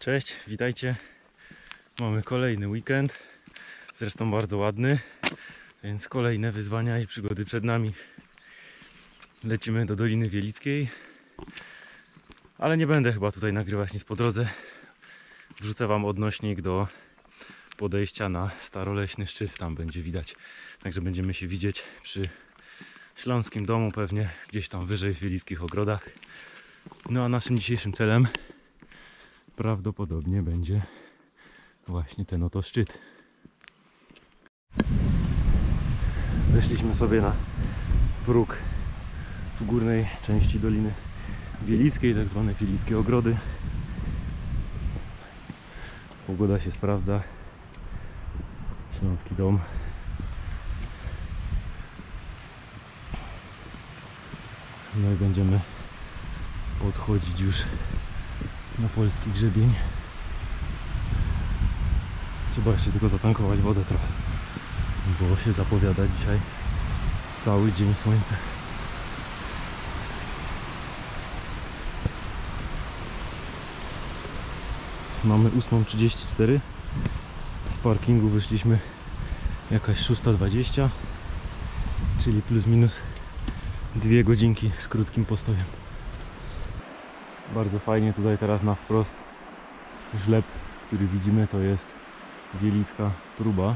Cześć, witajcie. Mamy kolejny weekend, zresztą bardzo ładny, więc kolejne wyzwania i przygody przed nami. Lecimy do Doliny Wielickiej, ale nie będę chyba tutaj nagrywać nic po drodze. Wrzucę Wam odnośnik do podejścia na staroleśny szczyt, tam będzie widać. Także będziemy się widzieć przy Śląskim Domu pewnie, gdzieś tam wyżej w Wielickich Ogrodach. No a naszym dzisiejszym celem prawdopodobnie będzie właśnie ten oto szczyt. Weszliśmy sobie na próg w górnej części Doliny Wielickiej, tak zwane Wielickie Ogrody. Pogoda się sprawdza. Śląski dom. No i będziemy podchodzić już na polski grzebień. Trzeba jeszcze tylko zatankować wodę trochę, bo się zapowiada dzisiaj cały dzień słońce. Mamy 8.34 z parkingu wyszliśmy jakaś 6.20 czyli plus minus dwie godzinki z krótkim postojem bardzo fajnie tutaj teraz na wprost żleb, który widzimy to jest wielicka próba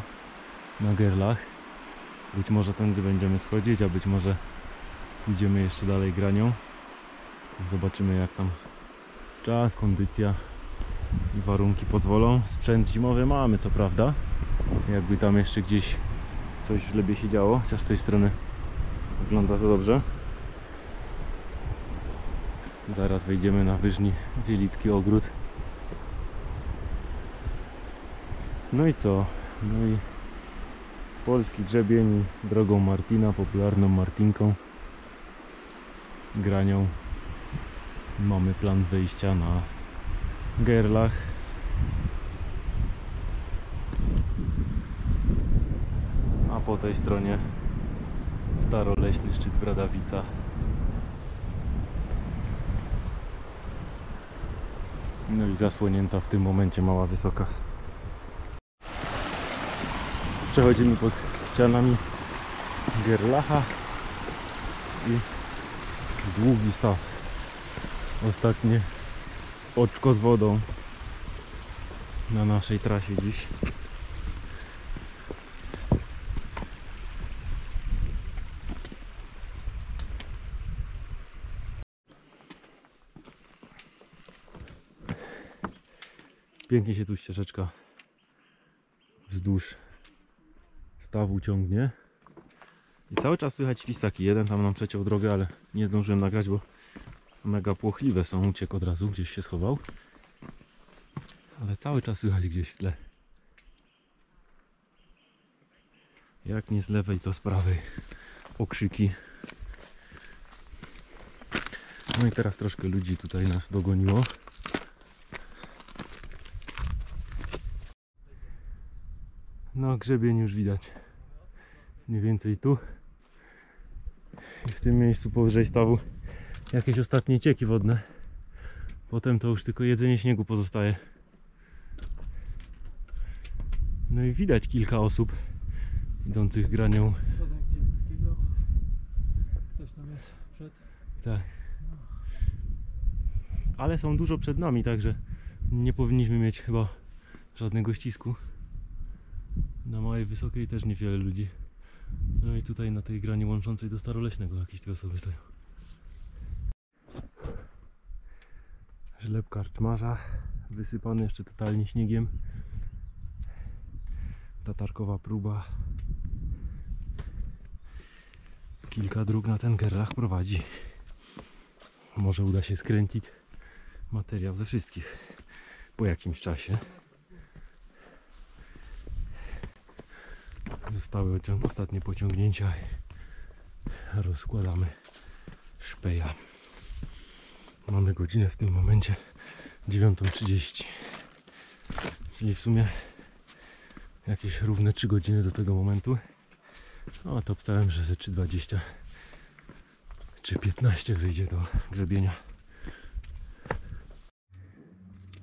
na gerlach. Być może tędy będziemy schodzić, a być może pójdziemy jeszcze dalej granią. Zobaczymy jak tam czas, kondycja i warunki pozwolą. Sprzęt zimowy mamy co prawda. Jakby tam jeszcze gdzieś coś w żlebie się działo chociaż z tej strony wygląda to dobrze Zaraz wejdziemy na wyżni Wielicki Ogród. No i co? No i polski grzebień drogą Martina, popularną Martinką. Granią. Mamy plan wyjścia na Gerlach. A po tej stronie staroleśny szczyt Bradawica. No i zasłonięta w tym momencie mała wysoka. Przechodzimy pod ścianami Gerlacha i długi staw. Ostatnie oczko z wodą na naszej trasie dziś. Pięknie się tu ścieżeczka wzdłuż stawu ciągnie. I cały czas słychać świstaki. Jeden tam nam przeciął drogę, ale nie zdążyłem nagrać, bo mega płochliwe są. Uciekł od razu, gdzieś się schował. Ale cały czas słychać gdzieś w tle. Jak nie z lewej, to z prawej. Okrzyki. No i teraz troszkę ludzi tutaj nas dogoniło. No grzebień już widać. Mniej więcej tu. I w tym miejscu powyżej stawu jakieś ostatnie cieki wodne. Potem to już tylko jedzenie śniegu pozostaje. No i widać kilka osób idących granią. Ktoś tam jest przed. tak. Ale są dużo przed nami także nie powinniśmy mieć chyba żadnego ścisku na małej wysokiej też niewiele ludzi. No i tutaj na tej grani łączącej do Staroleśnego jakieś dwie osoby stoją. Żleb karczmarza, wysypany jeszcze totalnie śniegiem. Tatarkowa próba. Kilka dróg na ten gerlach prowadzi. Może uda się skręcić materiał ze wszystkich po jakimś czasie. Zostały ostatnie pociągnięcia. Rozkładamy szpeja. Mamy godzinę w tym momencie. 9.30 czyli w sumie jakieś równe 3 godziny do tego momentu. No to obstałem, że ze 3.20 czy 15 wyjdzie do grzebienia.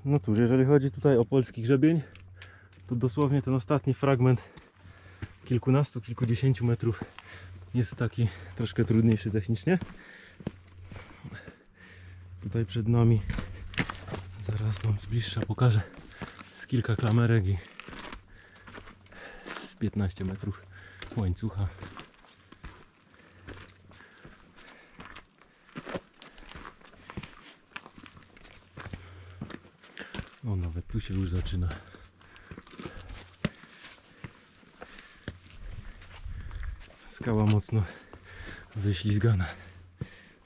No cóż, jeżeli chodzi tutaj o polski grzebień, to dosłownie ten ostatni fragment kilkunastu, kilkudziesięciu metrów jest taki troszkę trudniejszy technicznie. Tutaj przed nami zaraz wam z bliższa pokażę z kilka klamerek i z 15 metrów łańcucha. O, nawet tu się już zaczyna. Skała mocno wyślizgana.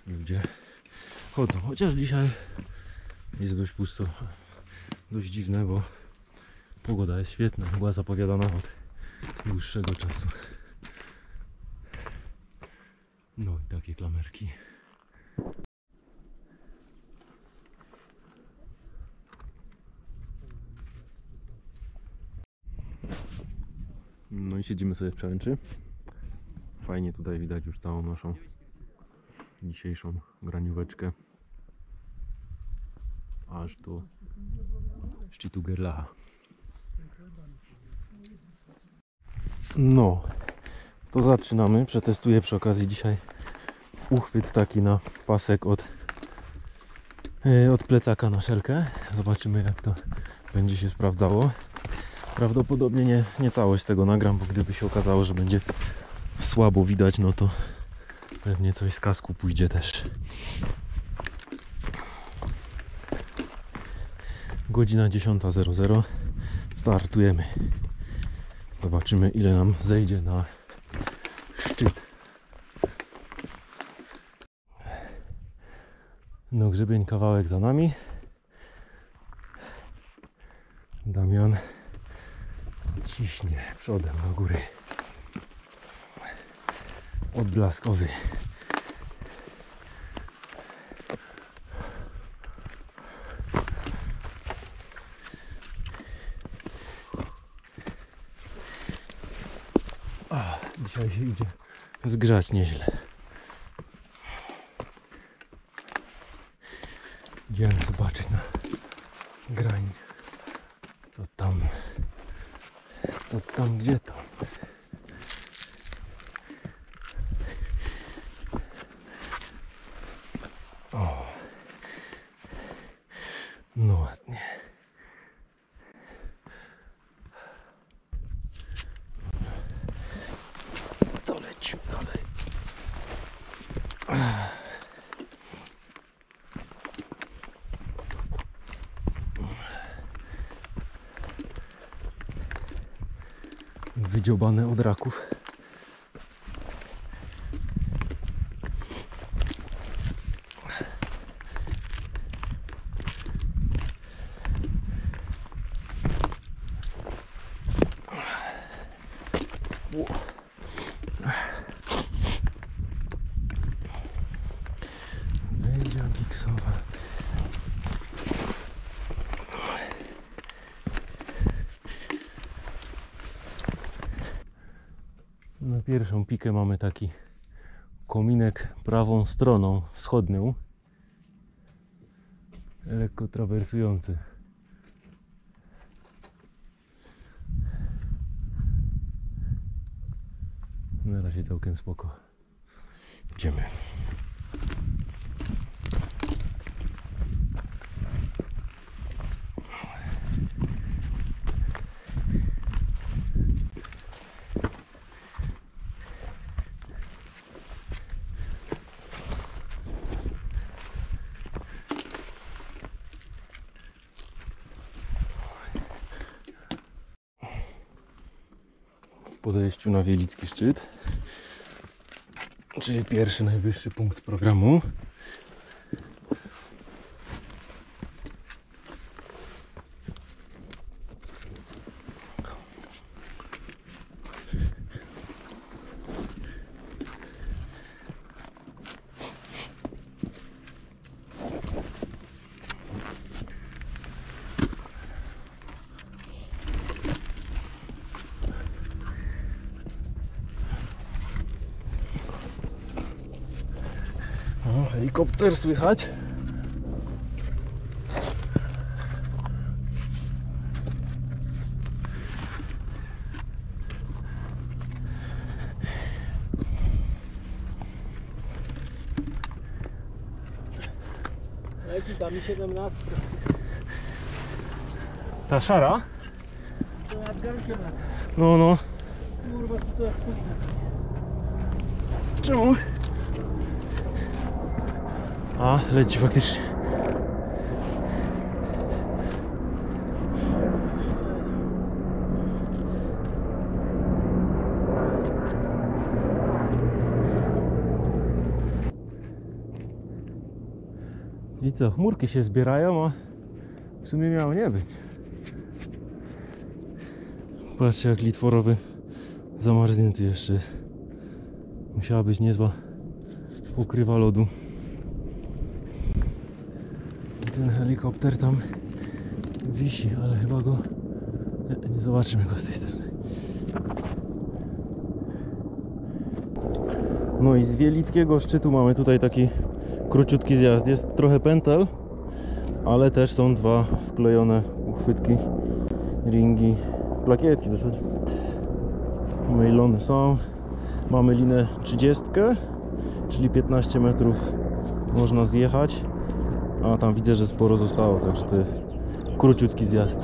Ludzie chodzą. Chociaż dzisiaj jest dość pusto. Dość dziwne, bo pogoda jest świetna. Była zapowiadana od dłuższego czasu. No i takie klamerki. No i siedzimy sobie w przełęczy. Fajnie tutaj widać już całą naszą dzisiejszą granióweczkę. Aż do szczytu Gerlacha. No, to zaczynamy. Przetestuję przy okazji dzisiaj uchwyt taki na pasek od, e, od plecaka na szelkę. Zobaczymy jak to będzie się sprawdzało. Prawdopodobnie nie, nie całość tego nagram, bo gdyby się okazało, że będzie słabo widać, no to pewnie coś z kasku pójdzie też. Godzina 10.00. Startujemy. Zobaczymy ile nam zejdzie na szczyt. No grzebień kawałek za nami. Damian ciśnie przodem do góry. Odblaskowy. Dzisiaj się idzie zgrzać nieźle. Idziemy zobaczyć na grań. Co tam? Co tam, gdzie to? O. No ładnie. To lecimy dalej. Wydziobane od raków. Będzie giksowa. Na pierwszą pikę mamy taki kominek prawą stroną wschodnią. Lekko trawersujący. Na razie całkiem spoko. Podejściu na Wielicki Szczyt, czyli pierwszy najwyższy punkt programu. Motor słychać. Leci tam i 17. Ta szara? To nad garkiem. No, no. Kurwa, to jest. Czemu? A, leci faktycznie. I co, chmurki się zbierają, a w sumie miało nie być. Patrzcie jak litworowy zamarznięty jeszcze jest. Musiała być niezła pokrywa lodu. Ten helikopter tam wisi, ale chyba go nie, nie zobaczymy go z tej strony. No i z Wielickiego szczytu mamy tutaj taki króciutki zjazd. Jest trochę pętel, ale też są dwa wklejone uchwytki, ringi, plakietki w zasadzie. Mailony są. Mamy linę 30, czyli 15 metrów można zjechać. A tam widzę, że sporo zostało, także to jest króciutki zjazd.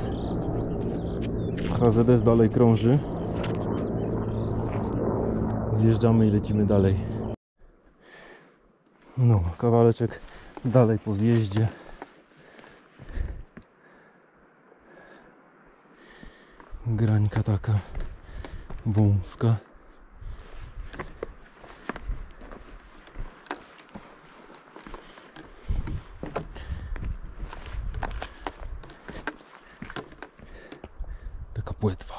HZS dalej krąży. Zjeżdżamy i lecimy dalej. No, kawaleczek dalej po zjeździe. Grańka taka wąska. Taka płetwa.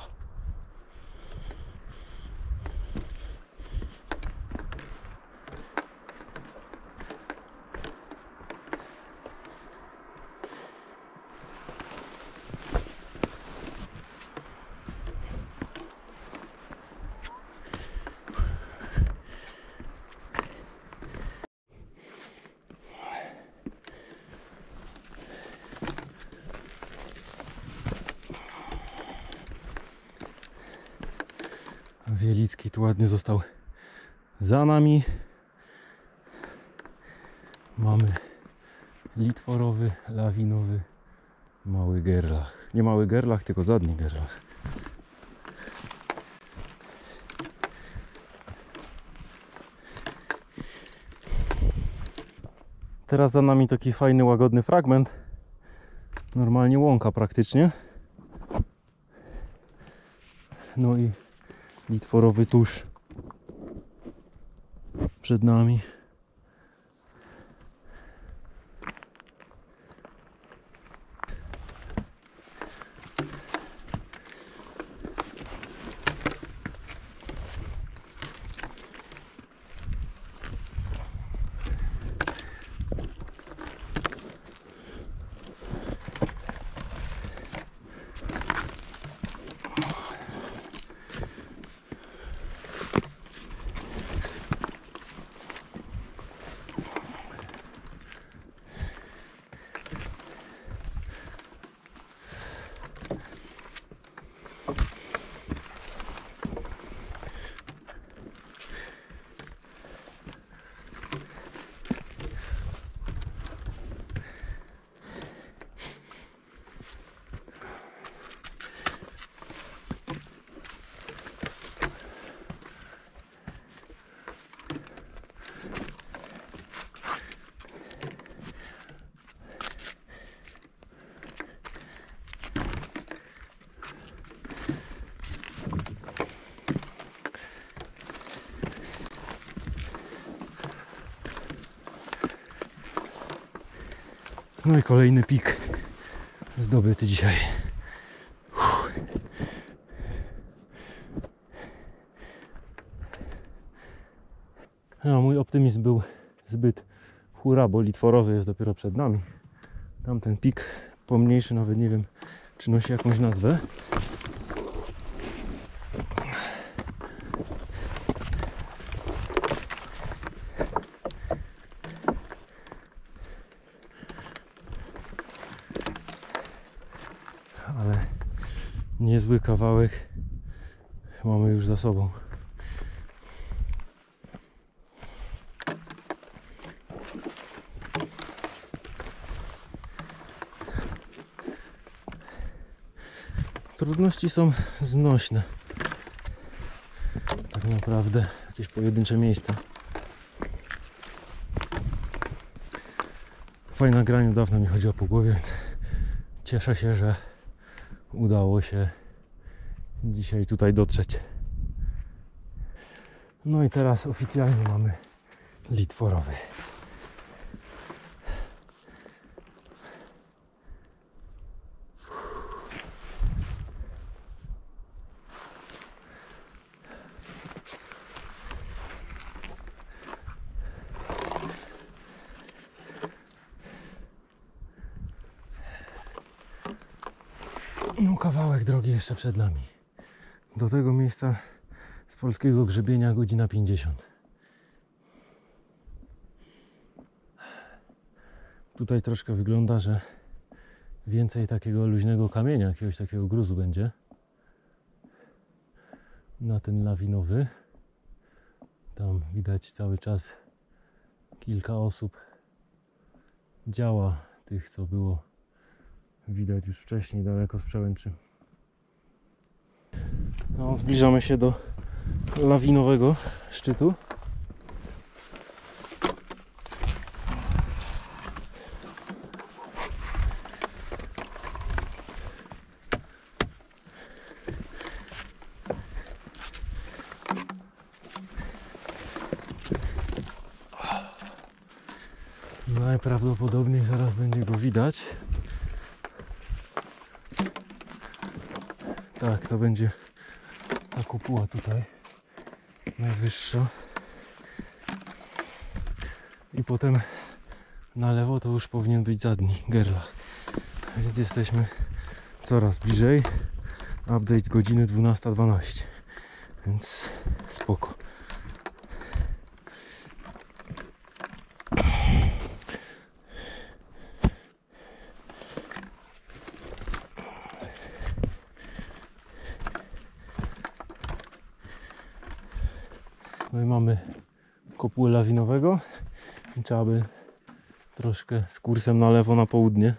Wielicki tu został za nami. Mamy litworowy, lawinowy, mały gerlach. Nie mały gerlach, tylko zadni gerlach. Teraz za nami taki fajny, łagodny fragment. Normalnie łąka praktycznie. No i litworowy tusz przed nami. No i kolejny pik zdobyty dzisiaj. Uff. No, mój optymizm był zbyt hura, bo litworowy jest dopiero przed nami. Tamten pik pomniejszy, nawet nie wiem, czy nosi jakąś nazwę. niezły kawałek mamy już za sobą. Trudności są znośne. Tak naprawdę jakieś pojedyncze miejsca. Fajne granie dawno mi chodziło po głowie, więc cieszę się, że udało się dzisiaj tutaj dotrzeć. No i teraz oficjalnie mamy litworowy. No kawałek drogi jeszcze przed nami. Do tego miejsca z polskiego grzebienia godzina 50. Tutaj troszkę wygląda, że więcej takiego luźnego kamienia, jakiegoś takiego gruzu będzie. Na ten lawinowy. Tam widać cały czas kilka osób działa, tych co było widać już wcześniej daleko z przełęczy. No, zbliżamy się do lawinowego szczytu. Najprawdopodobniej zaraz będzie go widać. Tak, to będzie kopuła tutaj najwyższa. I potem na lewo to już powinien być zadni Gerlach. Więc jesteśmy coraz bliżej. Update godziny 12.12. Więc spoko. No i mamy kopułę lawinowego. Trzeba by troszkę z kursem na lewo, na południe.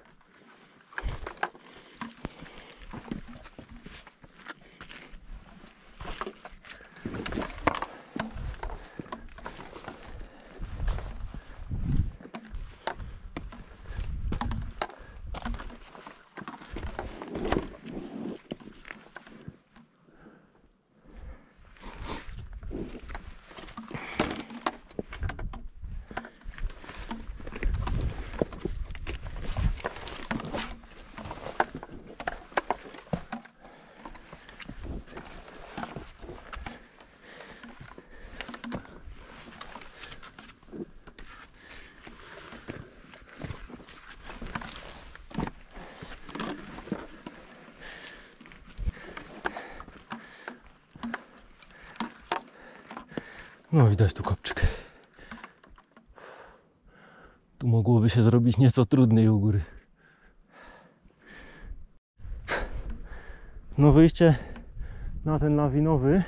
No widać tu kopczyk. Tu mogłoby się zrobić nieco trudniej u góry. No wyjście na ten lawinowy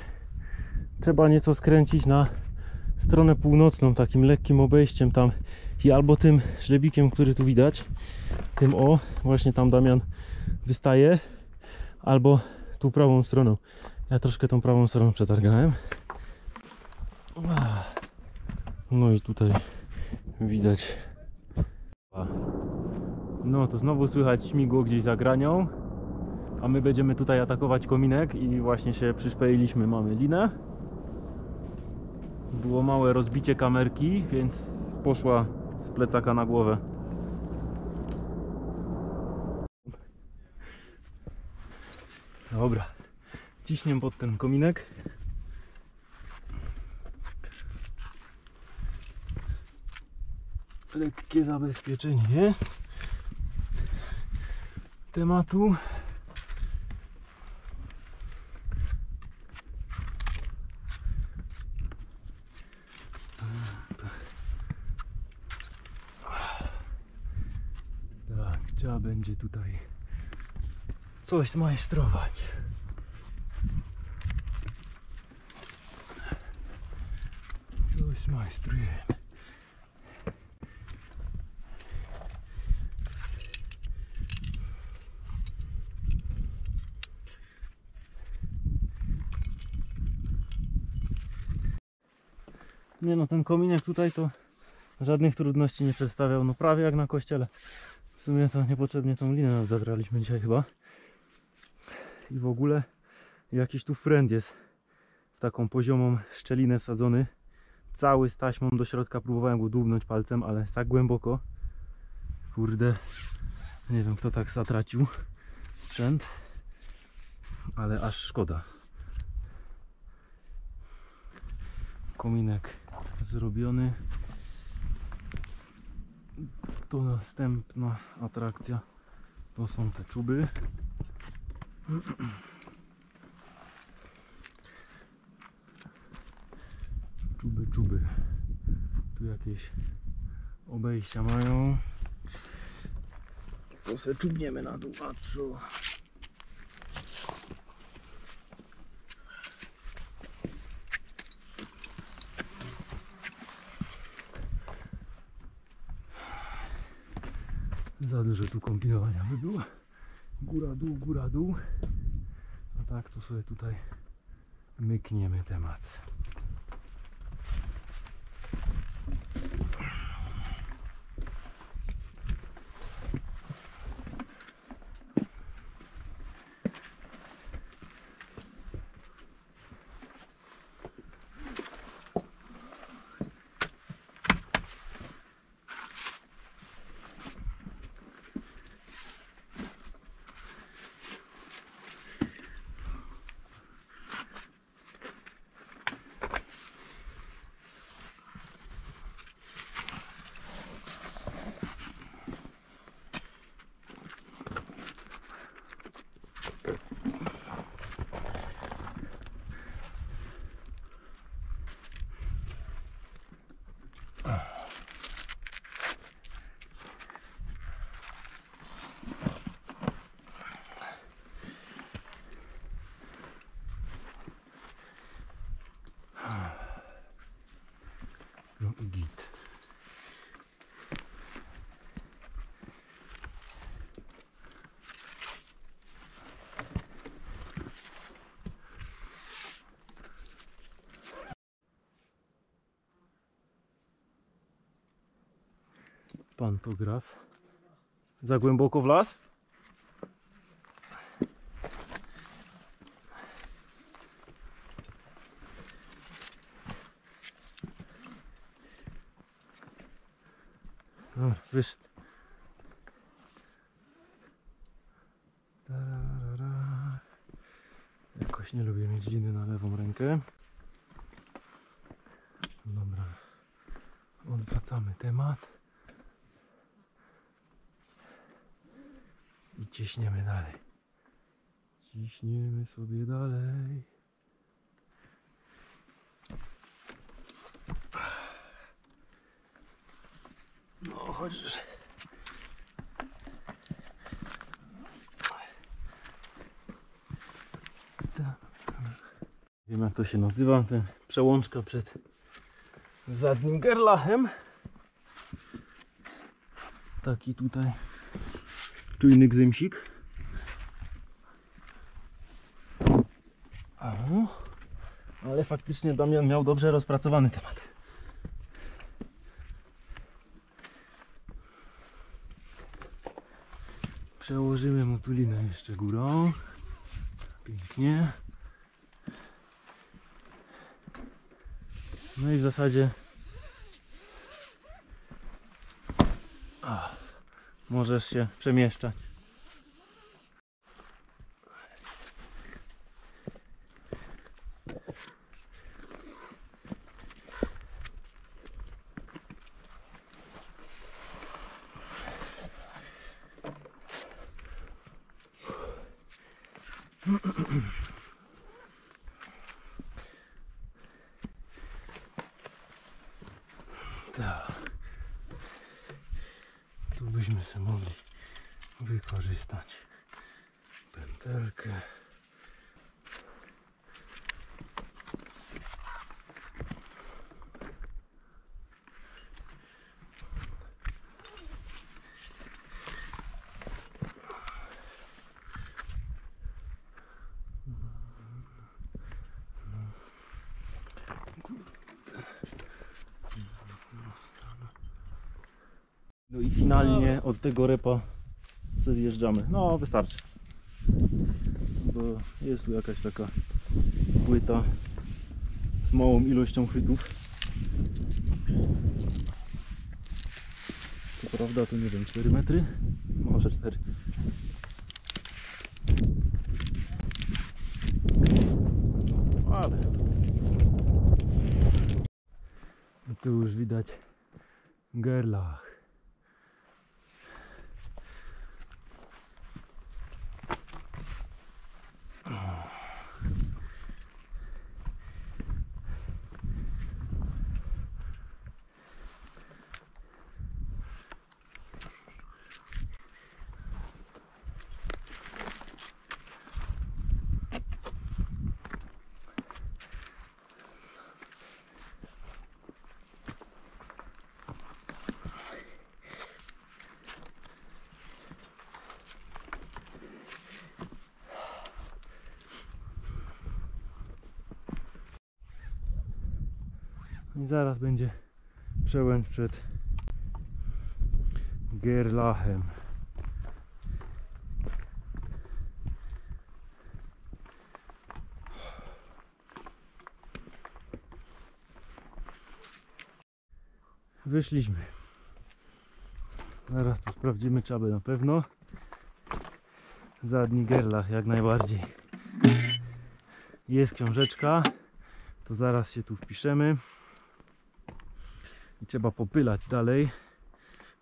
trzeba nieco skręcić na stronę północną, takim lekkim obejściem tam i albo tym żlebikiem, który tu widać, tym o, właśnie tam Damian wystaje, albo tu prawą stroną. Ja troszkę tą prawą stroną przetargałem. No i tutaj widać. No to znowu słychać śmigło gdzieś za granią. A my będziemy tutaj atakować kominek i właśnie się przyszpeiliśmy. Mamy linę. Było małe rozbicie kamerki, więc poszła z plecaka na głowę. Dobra, ciśniem pod ten kominek. Lekkie zabezpieczenie jest tematu. Tak, trzeba będzie tutaj coś zmajstrować. Coś zmajstrujemy. Nie no, ten kominek tutaj to żadnych trudności nie przedstawiał, no prawie jak na kościele. W sumie to niepotrzebnie tą linę zabraliśmy dzisiaj chyba. I w ogóle jakiś tu friend jest w taką poziomą szczelinę wsadzony. Cały z taśmą do środka, próbowałem go dłubnąć palcem, ale tak głęboko. Kurde, nie wiem kto tak zatracił sprzęt, ale aż szkoda. Kominek zrobiony. To następna atrakcja. To są te czuby. Czuby, czuby. Tu jakieś obejścia mają. To se czubniemy na dół, a co? Za dużo tu kombinowania by było. Góra, dół, góra, dół. A tak to sobie tutaj mykniemy temat. No i git. Pantograf. Za głęboko w las? Dobra, wyszedł. Jakoś nie lubię mieć liny na lewą rękę. Dobra. Odwracamy temat. Ciśniemy dalej. Ciśniemy sobie dalej. No, chociaż. Wiem jak to się nazywa, ten przełączka przed zadnim gerlachem. Taki tutaj czujny gzymsik. O, ale faktycznie Damian miał dobrze rozpracowany temat. Przełożymy mu tu linę jeszcze górą. Pięknie. No i w zasadzie możesz się przemieszczać. No i finalnie od tego repa sobie zjeżdżamy. No wystarczy. Bo jest tu jakaś taka płyta z małą ilością chwytów. Co prawda to nie wiem, 4 metry? Może 4. Ale tu już widać gerlach. I zaraz będzie przełęcz przed Gerlachem. Wyszliśmy. Zaraz to sprawdzimy czabę na pewno. Zadni Gerlach jak najbardziej. Jest książeczka. To zaraz się tu wpiszemy. Trzeba popylać dalej,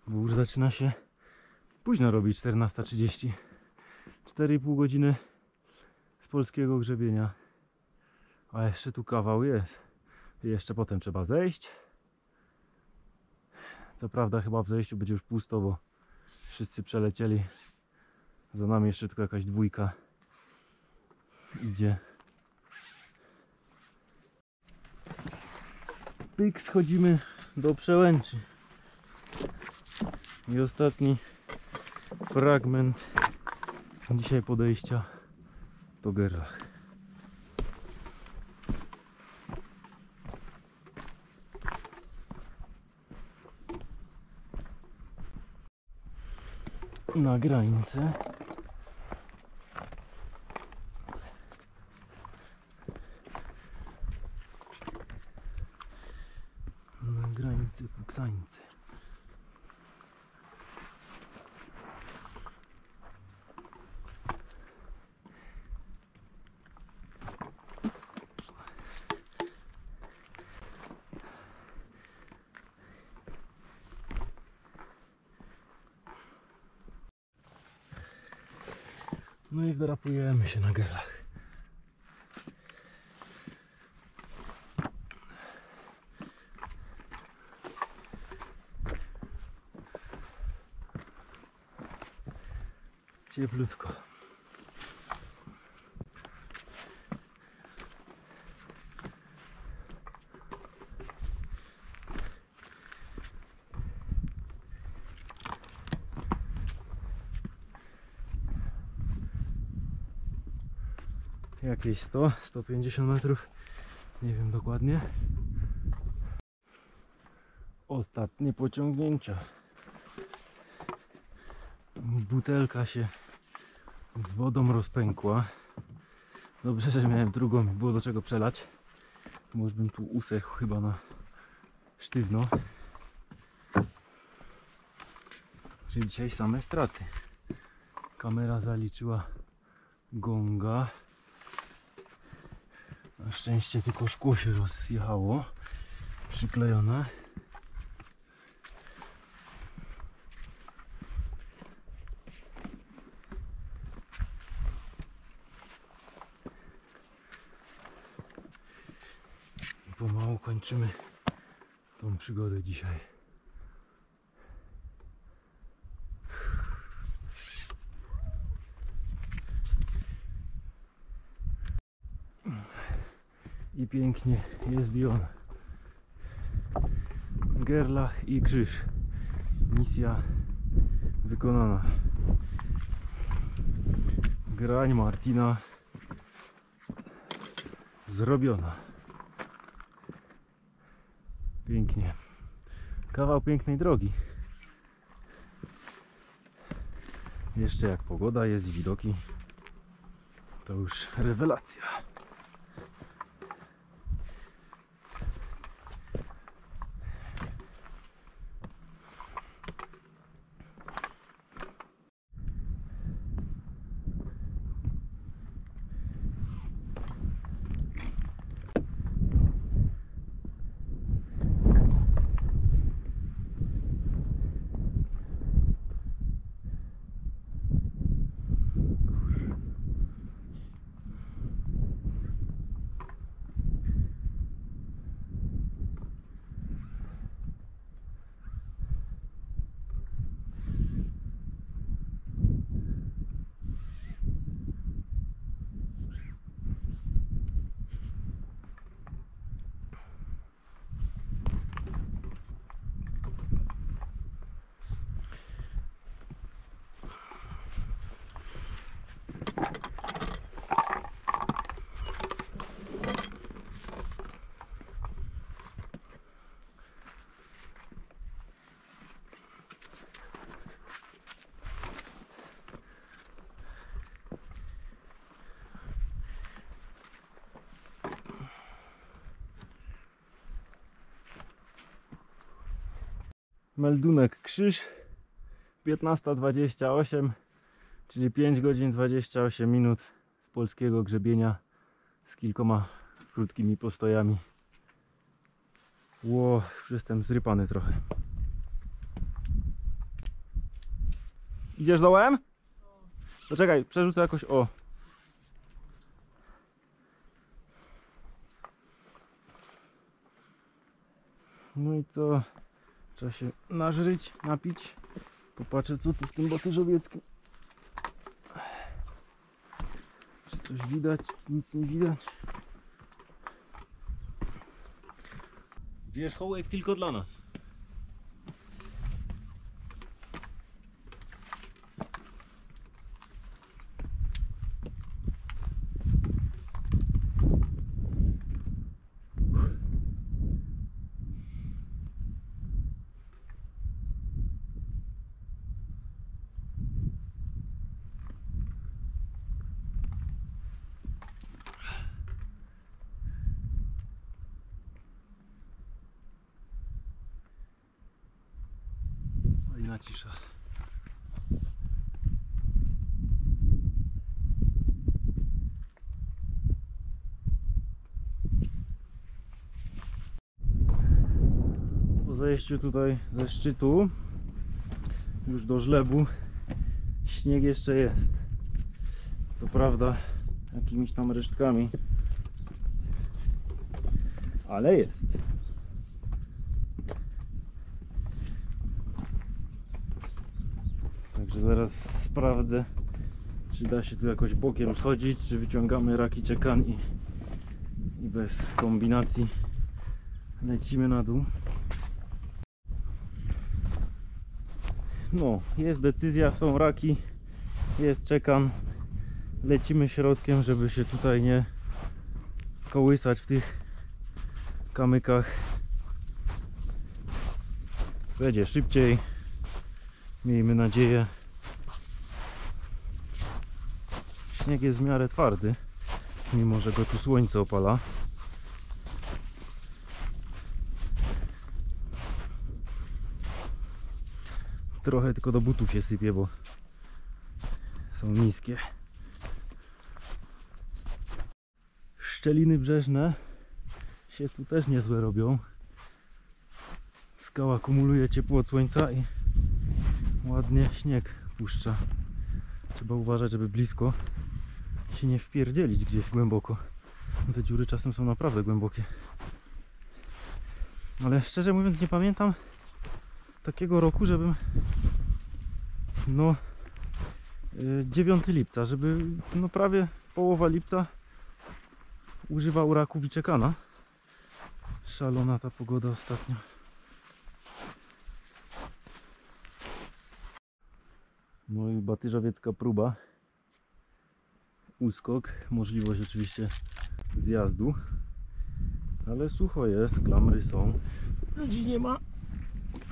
bo już zaczyna się późno robić 14.30. 4,5 godziny z polskiego grzebienia. A jeszcze tu kawał jest. Jeszcze potem trzeba zejść. Co prawda chyba w zejściu będzie już pusto, bo wszyscy przelecieli. Za nami jeszcze tylko jakaś dwójka idzie. Pyk, schodzimy do przełęczy. I ostatni fragment dzisiaj podejścia do Gerlach. Na granicy na granicy Puksańcy. No i wdrapujemy się na gelach. Cieplutko. Jakieś 100, 150 metrów. Nie wiem dokładnie. Ostatnie pociągnięcia butelka się z wodą rozpękła. Dobrze, że miałem drugą, było do czego przelać. Może bym tu usechł chyba na sztywno. Czyli dzisiaj same straty. Kamera zaliczyła gonga. Na szczęście tylko szkło się rozjechało. Przyklejone. I pomału kończymy tą przygodę dzisiaj. I pięknie jest i on. Gerlach i krzyż. Misja wykonana. Grań Martina zrobiona. Pięknie. Kawał pięknej drogi. Jeszcze jak pogoda jest i widoki, to już rewelacja. Meldunek krzyż 15.28 czyli 5 godzin 28 minut z polskiego grzebienia z kilkoma krótkimi postojami. Ło, już jestem zrypany trochę. Idziesz dołem? Poczekaj, przerzucę jakoś o. No i co? Trzeba się nażryć, napić. Popatrzę co tu w tym boty żowieckim. Czy coś widać? Nic nie widać. Wierzchołek tylko dla nas. Zejściu tutaj ze szczytu już do żlebu śnieg jeszcze jest. Co prawda jakimiś tam resztkami. Ale jest. Także zaraz sprawdzę, czy da się tu jakoś bokiem schodzić, czy wyciągamy raki czekan i, i bez kombinacji lecimy na dół. No, jest decyzja, są raki, jest czekan. Lecimy środkiem, żeby się tutaj nie kołysać w tych kamykach. Będzie szybciej. Miejmy nadzieję. Śnieg jest w miarę twardy, mimo że go tu słońce opala. Trochę tylko do butów się sypie, bo są niskie. Szczeliny brzeżne się tu też niezłe robią. Skała kumuluje ciepło od słońca i ładnie śnieg puszcza. Trzeba uważać, żeby blisko się nie wpierdzielić gdzieś głęboko. Bo Te dziury czasem są naprawdę głębokie. Ale szczerze mówiąc nie pamiętam takiego roku, żebym no y, 9 lipca, żeby no prawie połowa lipca używał raków i. Szalona ta pogoda ostatnio. No i batyżowiecka próba. Uskok, możliwość oczywiście zjazdu. Ale sucho jest, klamry są. Ludzi nie ma.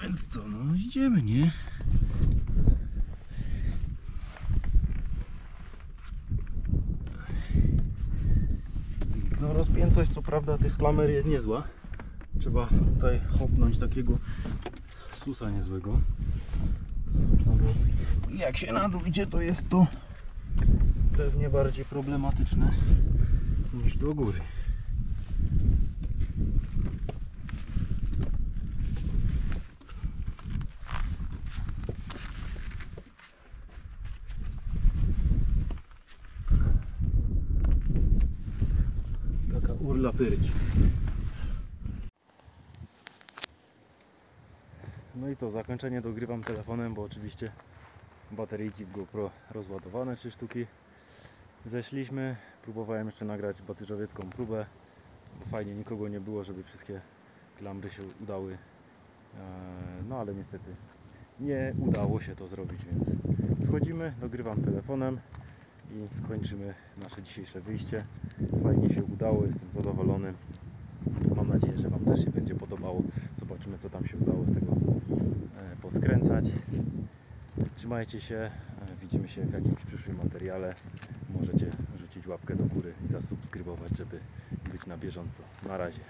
Więc co, no idziemy, nie? No rozpiętość co prawda tych klamer jest niezła. Trzeba tutaj hopnąć takiego susa niezłego. I jak się na dół idzie to jest to pewnie bardziej problematyczne niż do góry. No i co, zakończenie dogrywam telefonem, bo oczywiście bateryjki w GoPro rozładowane, 3 sztuki. Zeszliśmy, próbowałem jeszcze nagrać batyżowiecką próbę, bo fajnie nikogo nie było, żeby wszystkie klamry się udały. Eee, No ale niestety nie udało się to zrobić, więc schodzimy, dogrywam telefonem i kończymy nasze dzisiejsze wyjście. Fajnie się udało, jestem zadowolony. Mam nadzieję, że Wam też się będzie podobało. Zobaczymy, co tam się udało z tego e, poskręcać. Trzymajcie się, e, widzimy się w jakimś przyszłym materiale. Możecie rzucić łapkę do góry i zasubskrybować, żeby być na bieżąco. Na razie.